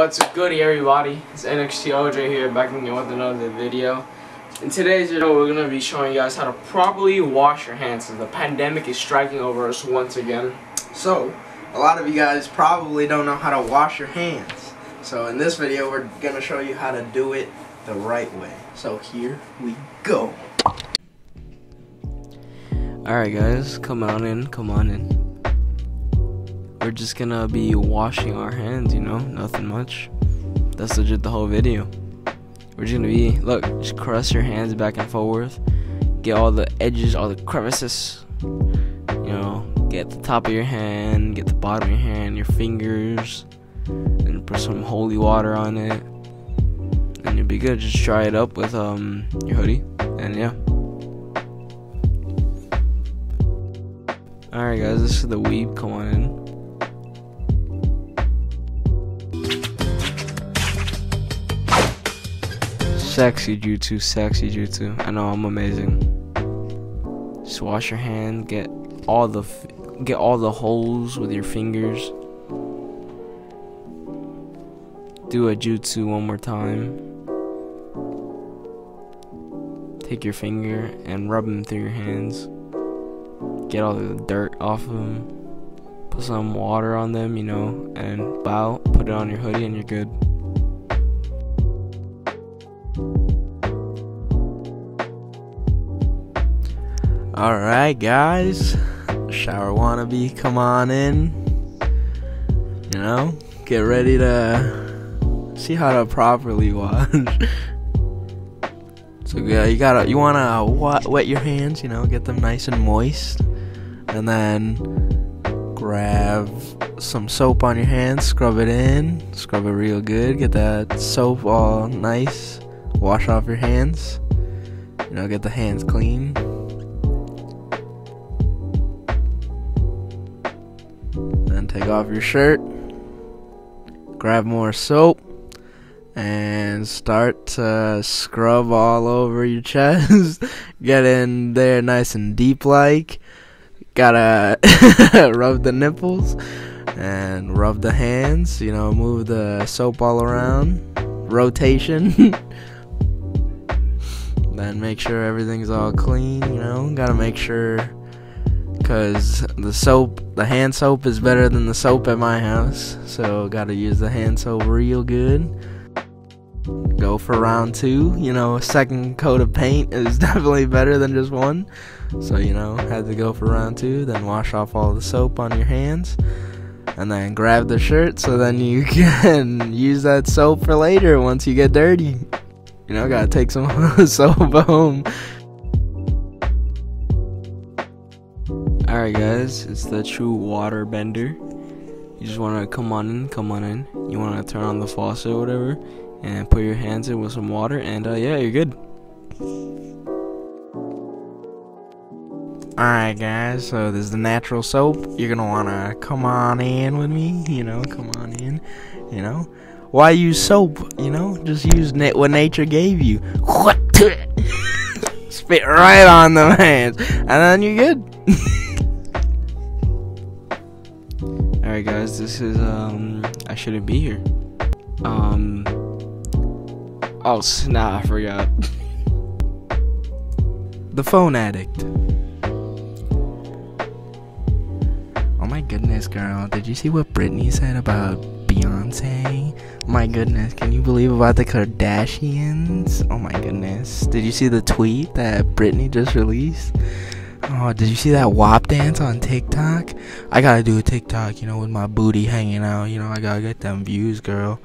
What's good everybody? It's NXT OJ here back again with another video. In today's video we're going to be showing you guys how to properly wash your hands as the pandemic is striking over us once again. So, a lot of you guys probably don't know how to wash your hands. So in this video we're going to show you how to do it the right way. So here we go. Alright guys, come on in, come on in we're just gonna be washing our hands, you know, nothing much. That's legit the whole video. We're just gonna be, look, just cross your hands back and forth, get all the edges, all the crevices, you know, get the top of your hand, get the bottom of your hand, your fingers, and put some holy water on it, and you'll be good. Just dry it up with um your hoodie, and yeah. Alright guys, this is the weeb, come on in. Sexy jutsu, sexy jutsu. I know I'm amazing. Just wash your hand, get all the get all the holes with your fingers. Do a jutsu one more time. Take your finger and rub them through your hands. Get all the dirt off of them. Put some water on them, you know, and bow. Put it on your hoodie and you're good. Alright, guys. Shower wannabe, come on in. You know, get ready to see how to properly wash. so, yeah, you gotta, you wanna wet your hands, you know, get them nice and moist. And then grab some soap on your hands, scrub it in, scrub it real good, get that soap all nice, wash off your hands, you know, get the hands clean. Then take off your shirt, grab more soap, and start to scrub all over your chest. Get in there nice and deep like. Gotta rub the nipples and rub the hands, you know, move the soap all around. Rotation. then make sure everything's all clean, you know, gotta make sure because the soap, the hand soap is better than the soap at my house. So gotta use the hand soap real good. Go for round two. You know, a second coat of paint is definitely better than just one. So, you know, had to go for round two. Then wash off all the soap on your hands. And then grab the shirt so then you can use that soap for later once you get dirty. You know, I gotta take some soap home Alright guys, it's the true water bender. You just want to come on in, come on in. You want to turn on the faucet or whatever and put your hands in with some water and uh, yeah, you're good. Alright guys, so this is the natural soap. You're gonna wanna come on in with me, you know, come on in, you know. Why use soap, you know? Just use na what nature gave you. What? Spit right on the hands, and then you're good. Alright guys, this is um I shouldn't be here. Um Oh snap, I forgot. the phone addict. Oh my goodness, girl. Did you see what Britney said about Beyonce? My goodness, can you believe about the Kardashians? Oh my goodness. Did you see the tweet that Britney just released? Oh, did you see that WAP dance on TikTok? I gotta do a TikTok, you know, with my booty hanging out. You know, I gotta get them views, girl.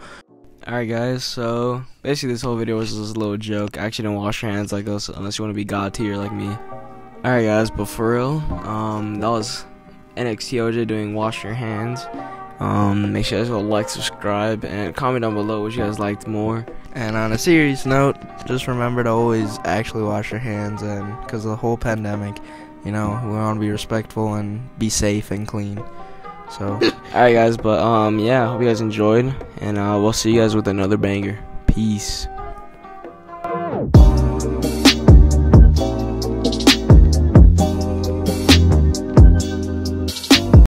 Alright, guys, so basically, this whole video was just a little joke. Actually, don't wash your hands like this unless you want to be God tier like me. Alright, guys, but for real, um, that was NXT OJ doing Wash Your Hands. Um, make sure you guys go like, subscribe, and comment down below what you guys liked more. And on a serious note, just remember to always actually wash your hands, and because of the whole pandemic, you know, we want to be respectful and be safe and clean. So, alright, guys, but um, yeah, hope you guys enjoyed, and uh, we'll see you guys with another banger. Peace.